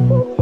Oh.